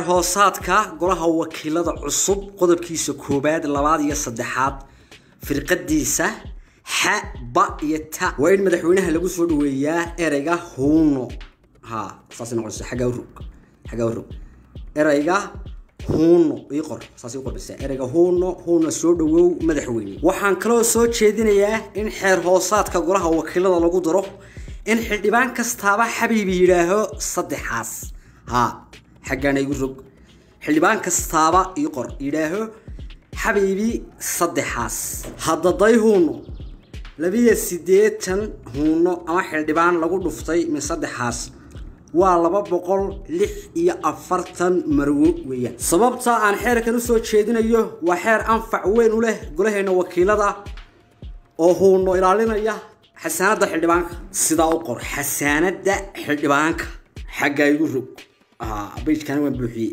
hoosaadka golaha wakiilada cusub qodobkiisa koobaad labaad iyo saddexaad firqadiisa xa ba iyo ta waa in madaxweynaha lagu soo dhaweeyaa ereyga huuno. Ha saasay noqonaysa xaggaa urug. Xaggaa urug. Ereyga huuno ii qor saasay u qorbisa ereyga huuno huuno soo dhawow madaxweyne. Waxaan kaloo soo jeedinayaa in xeer hoosaadka golaha wakiilada lagu daro in xildhibaan kastaaba xabiibi yidhaaho saddexaas. Ha xaggaana rog. Xildhibaan kastaaba ii qor yidhaaho xabiibi saddexaas haddaday huuno labiyo siddeetan huuno ama xildhibaan lagu dhuftay min saddexaas waa laba boqol lix iyo afartan marwo weeyaan. Sababta aan xeerkan u soo jeedinayo waa xeer anfac weyn u leh golaheena wakiilada oo huuno ilaalinaya xasaanada xildhibaanka. Sidaa u qor xasaanada xildhibaanka xaggaa igu rog bajkana waan buuxiyey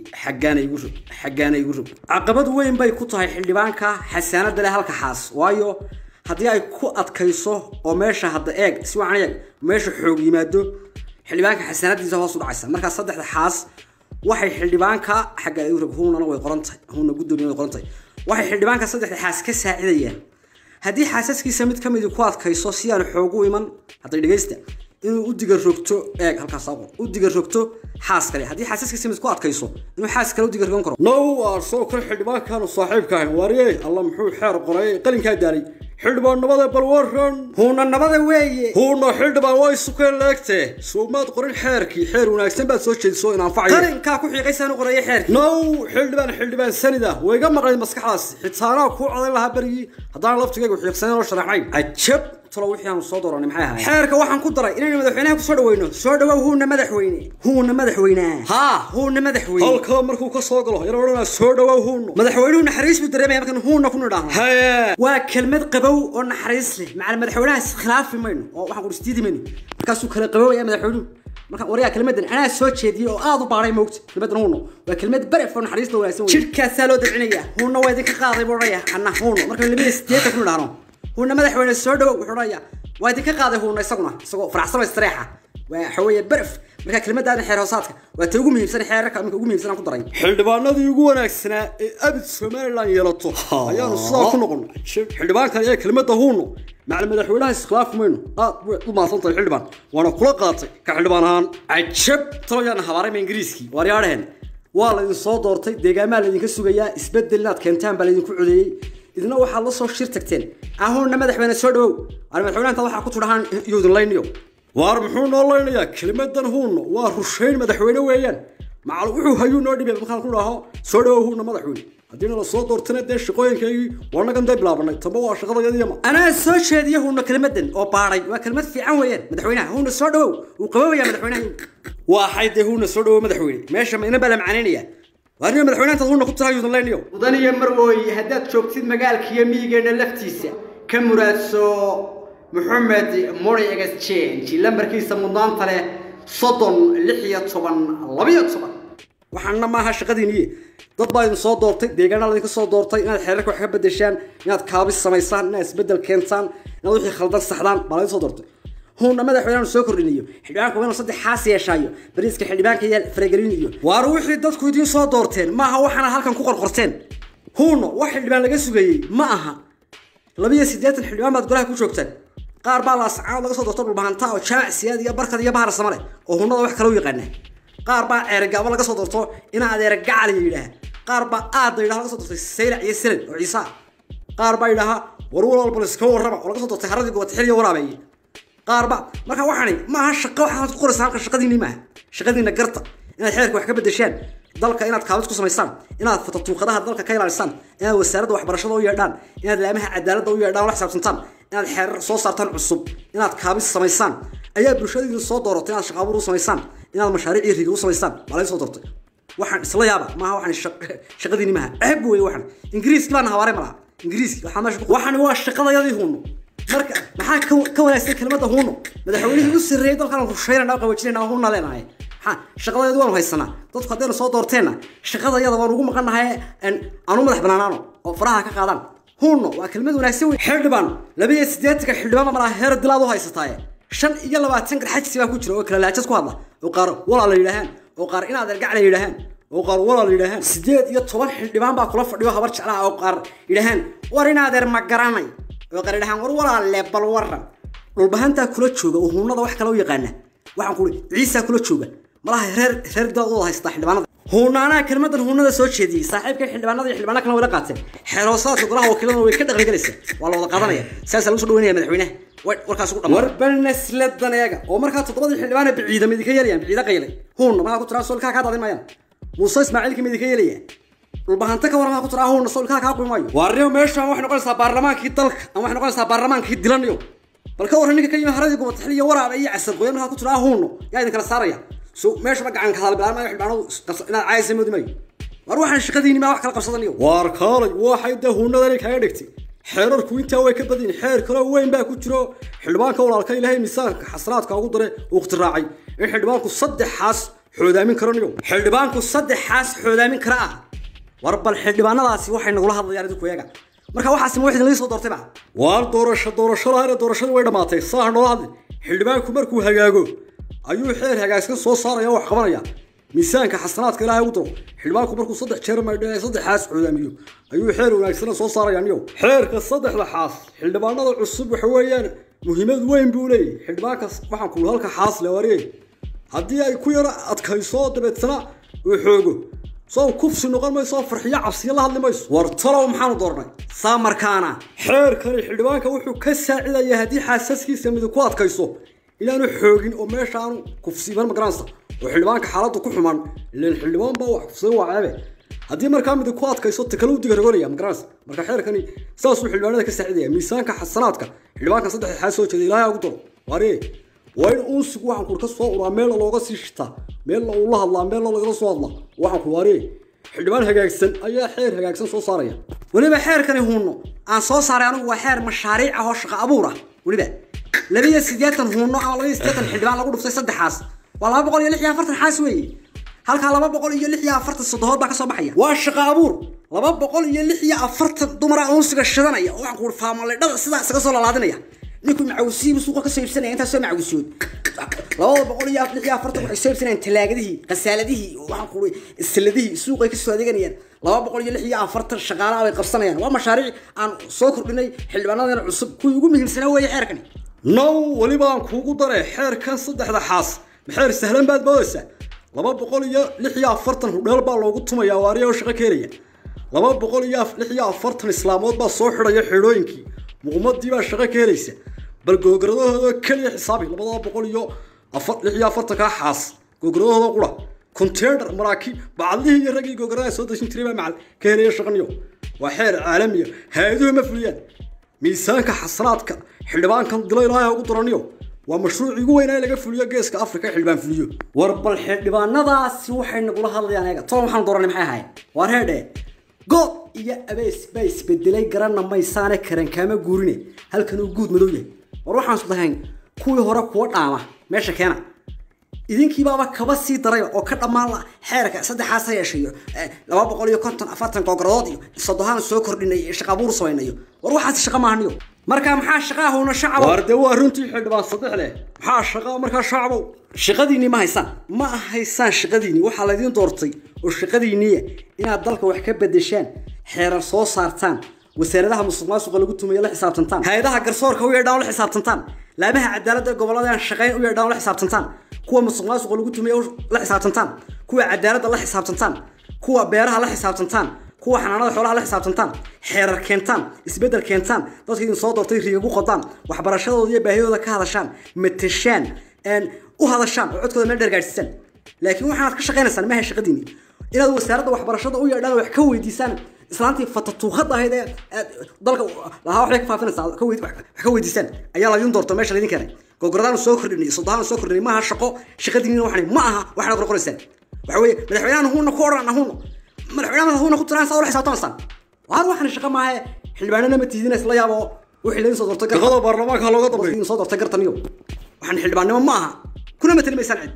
xaggaana igu rog caqabad weyn bay ku tahay xildhibaanka xasaanada leh halka xaas waayo haddii ay ku adkayso oo meesha hadda eeg si wacan eeg meesha xoog yimaado xildhibaanka xasaanadiisa hoos u dhacaysa. Markaa saddexda xaas waxay xildhibaanka xagga igu rog huunana way qoran tahay huuna guddoomiya way qoran tahay. Waxay xildhibaanka saddexda xaas ka saacidayaan. Haddii xaasaskiisa mid ka midi ku adkayso si aan xoog u iman hadday dhegaysta inuu u diga rogto eeg halkaas u diga rogto xaas kale haddii xaasaskiisa mid ku adkayso inuu xaas kale u diga rogan karo. Now are soo kale xildhibaankaanu saaxiibka ahayn alla muxuu xeer qoray qalinkaa daalay. Xildhibaan nabada bal waran huuna nabada weeye. Huuna xildhibaan waa isukeen leegte. Soomaad qorin xeerkii xeer wanaagsan baad soo jeediso in anfacayo qalinkaa ku xiiqaysaan u qoraya xeerkii. Now xildhibaan xildhibaan sanida. Way iga maqnayd maskaxdaas. Xitaanaa kuu codayn lahaa berigii. Haddaan laftigaygu xiiqsanen oo sharaxnayn cajab talo wixii aanu soo dooranay maxay ahayd? Xeerka waxaan ku daray inaynu madaxweynaha ku soo dhaweyno soo dhawow huuna madaxweyne. Huuna madaxweyne. Haa huuna madaxweyne. Halkaa markuu ka soo galo yar odhanaa soo dhawow huuna madaxweynuhu naxariis buu dareemaya markan huuna ku nidhaahno haye. Waa kelmad qabow oo naxariis leh. Macal madaxweynaha iskhilaafi mayno. Oo waxaan ku isdiidi mayno. Markaasuu kala qabowaya madaxweynuhu marka waryaa kelmadan anaa soo jeediyey oo aad u baaray moogta kelmadan huuno waa kelmad baref oo naxariista wanaagsan wey jidhkaasaa loo dabcinaya huuna waa idinka qaaday buu odhanaya anna huuno marka labada sideetan ku nidhaahno. Huuna madaxweyne soo dhawow wuxuu odhanaya waa idinka qaaday huuna isaguna. Isagoo faraxsan oo istareexa وحوية برف. مرك كلمة هذا حير وصاتك وتقوم يمسن حير ركع مك قوم يمسن قدرين. حل دبان هذا يقول أنا سنة أبد سمير لا يلطو. آه. يا نصاب كل غن شوف. حل دبان كان كلمة هونو مع المدى حول هاي استخلاف منه. آه وما صلت الحل دبان وأنا كل قاطي كحل دبان هان. عجب. ترى يعني هواري من انجليزي وريارهن والله إن صوت دورتي دي جمال اللي كسو جايا اسبدل نات إذن وحا لصو شير تكتين أهون نمدح بين السودو. أنا مدحولان تضحى كتورهان يودن لينيو waar muxuu noo laynayaa kelimadan huunno waa rushayn madaxweyne weeyaan. Macal wuxuu hayuu noo dhibay markaan ku dhaho soo dhawow huunna madaxweyne. Haddiina la soo doortana dee shaqooyinkaygii waanagan day bilaabanay tamba waa shaqadayadiyama anaa soo jeediya huunna kelimadan oo baadhay waa kelimad fiican weeyaan madaxweynaha. Huunna soo dhawow wuu qaboobayaa madaxweynaha. Waa dee huunna soo dhawow madaxweyne. Meesha ma ina baa la macanaynaya waarniyo madaxweynaha intaad huunna ku tiraa yuudan layniyo mudaniyo marwooye haddaad joogtid magaalka iyo miyigeenna laftiisa ka muraadso maxamed mori exchange lambarkiisa mudnaanta leh soddon lix iyo toban labiyo toban. Waxaana maaha shaqadiiniye dad baa idin soo doortay deegaana laydinka soo doortay inaad xeerarka wax ka bedeshaan inaad kaabis samaysaan inaad isbeddel keentaan inaad wixii khaldan saxdaan baa laydin soo doortay. Huuna madaxweynaanu soo kordhinayo xildhibaanku waa inuu saddex xaas yeeshaayo bariiska xildhibaanka yaal faragelin iyo. Waar wixii dadku idiin soo doorteen? Maaha waxaana halkan ku qorqorteen? Huuno wax xildhibaan laga sugayey? Ma aha. Labiyo siddeetan xildhibaan baad golaha ku joogtaan qaar baa laascaanood laga soo doorto dhulbahanta oo jaamac siyaad iyo barkad iyo bahar samale oo hunada wax kale u yaqaana qaar baa ceergaabo laga soo doorto ina adeer gacal yidhaah qaar baa aada yidhaha laga soo doortay saylac iyo silan oo ciisa. Qaar baa yidhaha warwar walba iska warraba oo laga soo doortay haradii gobad xil iyo waraabeeye qaar ba marka waxaani maaha shaqo waxaad ku qoraysaa halka shaqadiinni maaha. Shaqadiinna garta inaad xeerka wax ka bedeshaan dalka inaad kaabid ku samaysaan inaad fatatuuqadaha dalka ka ilaalisaan inaad wasaaradda waxbarashada u yeedhaan inaad laamaha cadaaladda u yeedhaan la xisaabtantaan inaad xeerar soo saartaan cusub inaad kaabis samaysaan ayaa bulshadiina soo dooratay inaad shaqaabuur u samaysaan inaad mashaariicii riga u samaysaan baa laga soo doortay. Waxaan isla yaaba maaha waxaan shaqadiini maaha. Ceeb weeye waxaan. Ingiriiski baana habaare malaha ingiriiski waxaa meesha waxaan waa shaqadayadii huuno marka maxaa ka wanaagsan kelmadda huuno madaxweynihii u sarreeyay dalkan rushaynana qaboojinayna huuna leenahay shaqadayadu waanu haysanaa dadku haddayna soo doorteenna waan aanu madax banaanaano oo faraha ka qaadaan waa kelmad wanaagsan wey xildhibaan haysataaye. Shan iyo labaatan garxajisi baa ku jira iyo toban xildhibaan baa kula fadhiyo habar jeclaha oo qaar yidhaahaan war in adeer ma garanay. Oo qaar yidhahaan war walaalle bal waran dhulbahantaa kula jooga oo huunada wax kale u yaqaana. Waxaan ku uri ciisaa kula jooga malaha reer reer daadooda haystaa xildhibaanada. Huunaanaha kelmadan huunada soo jeediyey. Saaxiibka xildhibaanada iyo xildhibaana kalena wayla qaateen xeeroosaadka golaha wakiiladana way ka dhaqangelaysaa waa la wada qaadanaya. Saasaa lagu soo dhaweynaya madaxweynaha. Warkaas ugu oo markaa toddobadii xildhibaana biciida ma idinka yeelayaan biciida qaylay huunna maaa ku tiraa solkaa kaa daadin maayaan muuse ismaaciilka ma idinka yeelaya dhulbahanta ka waran maa ku tiraa huunna solkaa kaa qumi maayo. Waarniyo meeshaan waxay noqonaysaa baarlamaankii dalka ama waxay noqonaysaa baarlamaankii dilaniyo? Bal ka warran ninka ka yimi haradii gubataxli iyo waraaba iyo casar qoyan ku tiraa huunno? Yaa idin kala saaraya so meeshaba gacan ka huunadani kaga dhigtay xeerarku intaa way ka badin xeer kaloo weyn ku jiro xildhibaanka walaalka ilaahay miisaanka xasanaadka ugu dare uu iqtiraacay in xildhibaanku saddexaas xoodaamin karanayo xoodaamin kara bal xildhibaanadaasi waxay nagula hadlayaan xildhibaanku markuu hagaago ayuu xeer hagaagsan soo saaraya wax qabanaya. Miisaanka xasanaadka ilaahay ugu daro xildhibaanku markuu saddex jeer maydhe saddexaas xodaamiyo ayuu xeer wanaagsana soo saaraya niyow xeerka saddexda xaas xildhibaanada cusub waxa weeyaan muhiimad weyn buu leeyahy xildhibaankaas waxaan kuul halka xaas le wariyey haddii ay ku yaro adkayso dabeetana uu xoogo. Soo kufsi noqon mayso farxiyo cabsiyo la hadli mayso. War talow maxaanu doornay? Saa markaana. Xeerkani xildhibaanka wuxuu ka saacidaya haddii xaasaskiisa midi ku adkayso inaanu xoogin oo meesha aanu kufsiiban magaranaysa oo xildhibaanka xaaladdu ku xumaan ilan xildhibaan baa wax kufsaday waa ceebe haddii markaa midi ku adkayso takale u digarogolaya magaranaysa marka xeerkani saasuu xildhibaanada ka saacidaya miisaanka xasanaadka xildhibaanka saddex xaa soo jeeda ilaahay ugu daro waare waa in unsigu waxaan kur ka soo uraa meel looga sii shitaa meel la hadlaa meel lagala soo hadlaa waxaan ku waare xildhibaan hagaagsan ayaa xeer hagaagsan soo saaraya weliba xeerkani huunno aan soo saaray anigu waa xeer mashaariic ah oo shaqo abuur ah weliba laba iyo siddeetan huunno ama laba iyo siddeetan xildhibaan lagu dhuftay saddexaas. Waa laba boqol iyo lix iyo afartan xaas weeye. Halkaa laba boqol iyo lix afartan soddohood baa ka soo baxaya. Waa shaqo abuur. Laba boqol iyo lix afartan dumara unsiga shidanaya oo waxaan ku sidaa isaga soo lalaadinaya. Ninku macawsiibu suuqa ka soo iibsanaya intaas soo macawsiyood labada boqol iyo lix afartan waxay soo iibsanayaan talaagadihii khasaaladihii waxaan ku uri isladihii suuqay ka soo adeeganayaan. Laba boqol iyo lix afartan shaqaalaha bay qabsanayaan. Waa mashaariic aan soo kordhinay xildhibaanadeena cusub. Kuwii ugu muhiimsanaa weeye xeerkani now weliba aan kuugu dare xeerkan saddexda xaas. Maxeer sahlan baad moodaysaa laba boqol iyo lix iyo afartan hudheel baa loogu tumayaa waariya oo shaqo keenaya laba boqol iyo lix iyo afartan islaamood baa soo xidhaya xidhooyinkii. Muqmadii baa shaqo keenaysa bal googaradahooda keliya xisaabi labada boqol iyo lix iyo afartankaa xaas. Googaradahooda qura. Container maraakiib. Bacadlihii iyo raggii googaradaha soo dejin jiray baa macal. Ka helaya shaqaniyo waa xeer caalamiya hay'aduhu ma fuliyaan miisaanka xasanaadka xildhibaankan dilo ilaahay ugu daraniyo. Waa mashruuc igu weynaa in laga fuliyo geeska afrika xildhibaan fuliyo. War bal xildhibaanadaasi waxay nagula hadlayaan eega. Tolo waxaan dooranay maxay ahayd waar heedhe good iyo abees baa isbedelay garanna maysaane karan kaama guurine. Halkan uu guud madow yahay. War waxaan isdahayn kuwii hore kuwa dhaama meesha keena idinkiibaaba kaba sii daray oo ka dhammaan la xeerka saddexaas ha yeeshayo. Laba boqol iyo konton afartan googaradood iyo soddohaan soo kordhinay shaqa abuur samaynayo. War waxaas shaqa maahaniyo marka maxaa shaqaa howna shacabo? War dee waa runtii xildhibaan saddex leh? Maxaa shaqa markaa shacbow shaqadiinii ma haysaan. Ma haysaan shaqadiinii. Waxaa laydin doortay oo shaqadiiniya inaad dalka wax ka bedeshaan xeerar soo saartaan wasaaradaha musuq maasuqa lagu tumayo la xisaabtantaan hay'adaha garsoorka u yeedhaan la xisaabtantaan laamaha cadaaladda gobollada aan shaqayn u yeedhaan la xisaabtantaan kuwa musuq maasuqa lagu tumayo la xisaabtantaan kuwa cadaaladda la xisaabtantaan kuwa beeraha la xisaabtantaan kuwa xanaanada xoolaha la xisaabtantaan xeerar keentaan isbeddel keentaan dadka idin soo doortay riigagu qodaan waxbarashadooda iyo baahidooda ka hadashaan matashaan u hadashaan oo codkooda meel dheer gaadhsiisaan laakiin waxaad ka shaqaynaysaan maaha shaqadiini. Inaad wasaaradda waxbarashada u yeedhaan wax ka weydiisaan islaantii fatatuuqada ahayd ee dalka lahaa waxbay ka faafinaysaa wax ka weydiisaan ayaa laydin doorto meesha laydin keenay. Gogoradaan soo kordhinay soddohaan soo kordhinay maaha shaqo shaqadiinina waxan ma aha waxaad qorqoraysaan waxa weeye madaxweynahan huuna ku odhan huuna madaxweynaha huuna ku tiraan saa ula xisaabtamaysaan waar waxan shaqo maaha xildhibaanana ma tiidina isla yaabo wixii laydin soo doortay shaqada baarlamaanka looga dambeeyo. Soo doortay gartaniyo waxaan xildhibaannimo ma aha kuna matali maysaan cid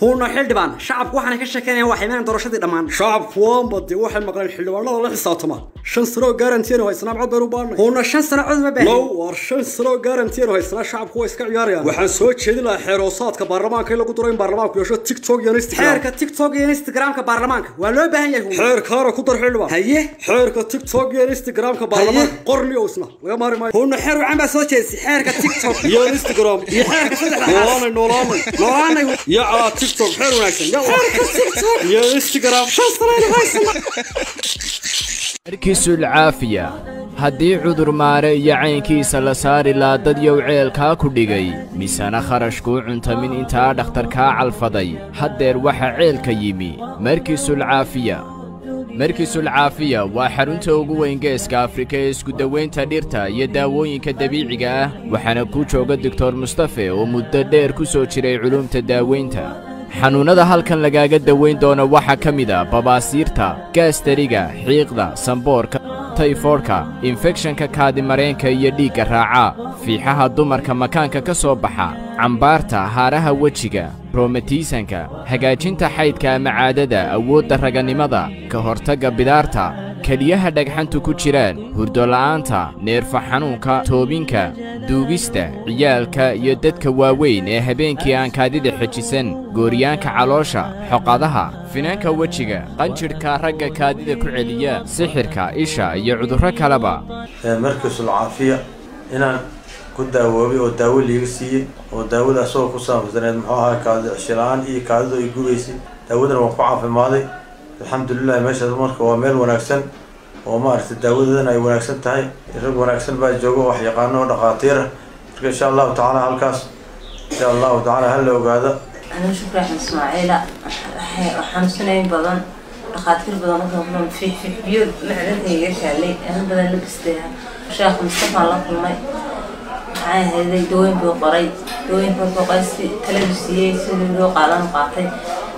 huuna xildhibaan shacabku waxaana ka sheekeynayaan waa ximeen doorashadii dhammaan shacabku waanba dee waxay maqleen xildhibaanada la xisaabtama shan sano oo garantiyan haysnaa cod baynu baanay huuna shan sano cod ma baahin low war shan sano oo garantiyan haysnaa shacabku waa iska ciyaarayaan waxaan soo jeedin lahaa xeeroosaadka baarlamaanka in lagu daro in baarlamaanku yeesho tiktok iyo instagram xeerka tiktok iyo instagramka baarlamaanka waa loo baahan yahay xeerkaana ku dar xildhibaan haye xeerka tiktok iyo instagramka baarlamaanka qorni oo isna laga maari maayo huuna xeer wacan baa soo jeedisay xeerka tiktok. iyo instagram iyo شفتهم حير وناكسن يلا. يا إنستغرام. شاصر أنا هايسن اركسوا العافية. هدي عذر ماري. يعين كيس لساري لا دد يو عيل كاكو ديغي ميسانا خرشكو عنتا من انتا دختر كا عالفضي. هدير وحا عيل كيمي. مركسوا العافية. مركزو العافية. واحرون توقو وينجيس كافريكا يسكو دوين تاديرتا يداوين كدبيعيقا وحانا كوچوغا دكتور مصطفى. ومدد دير كسو چري علوم تداوين xanuunnada halkan lagaaga dawayn doono waxaa ka mid a babaasiirta gaastariga xiiqda samboorka tayfoodhka infekshanka kaadimareenka iyo dhiigga raaca. Fiixaha dumarka makaanka ka soo baxa cambaarta haaraha wejiga roomatiisanka hagaajinta xaydka ama caadada awoodda raganimada ka hortagga bidaarta keliyaha dhagxantu ku jiraan hurdola'aanta neerfa xanuunka toobinka duugista ciyaalka iyo dadka waaweyn ee habeenkii aan kaadida xejisan gooryaanka caloosha xoqadaha finaanka wejiga qanjidhka ragga kaadida ku celiya sixirka isha iyo cudurro kaleba markiisul caafiya inaan ku daawoobay oo daawo liiga siiyey oo daawada asagoo ku saabsaneed muxuu ahaa kaadi cishilaan iyo kaadidu ay gubaysay daawadana waan ku caafimaaday alxamdulilah meesha marka waa meel wanaagsan oo maaragta daawadeedana ay wanaagsan tahay. Rag wanaagsan baa jooga wax yaqaano oo dhaqaatiir. Marka insha allahu tacaala halkaas insha allahu tacaala hala ogaado. Ogaada anuu shukraaxi ismaaciila xanuunsanayn badan. Dhaqaatiir badan markaan fixfixbiyo macdanka iga kaalay aan badan la sheekh mustafaan la kulmay. Maxaa ahayday dawooyin buu qoray. Dawooyinka markuu qoray. Si kala dusiyey sidii loo qaadan qaatay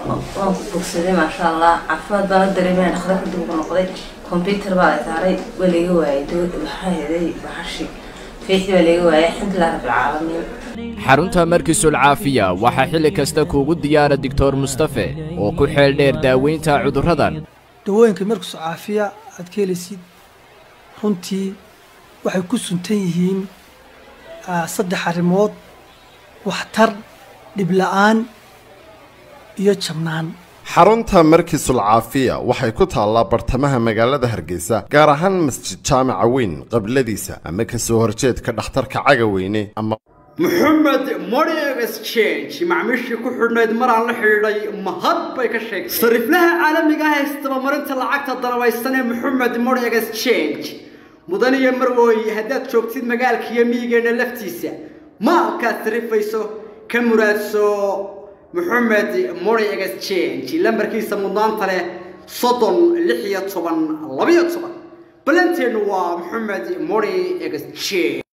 waan ku bogsaday maasha allah caafimaad baan la dareemaya kadib ku noqday computer baa saaray waa laga waayay maxaa ahayday baxashi fiixdii baa laga waayay alxamdulilah rabbilcaalamiin xarunta markiisul caafiya waxaa xilli kasta kuugu diyaara doctor mustafe oo ku xeel dheer daaweynta cudurradan. Dawooyinka markiisu caafiya aad ka helaysid runtii waxay ku suntan yihiin saddex arrimood. Waxtar dhibla'aan iyo jabnaan. Xarunta markiisul caafiya waxay ku taallaa bartamaha magaalada hargeysa gaar ahaan masjid jaamaca weyn qabladiisa ama ka soo horjeedka dhakhtarka cagaweyne ama maxamed money exchange. Macmiishii ku xidhnayd maraan la xidhiidhay mahad bay ka sheegtay. Sariflaha caalamiga ah istabamarinta lacagta dalabaysan ee maxamed money exchange. Mudan iyo marwooy haddaad joogtid magaalka iyo miyigeena laftiisa maalkaad sarifayso ka muraadso maxamed money exchange lambarkiisa mudnaanta soddon lix iyo toban labiyo toban. Balanteennu waa maxamed money exchange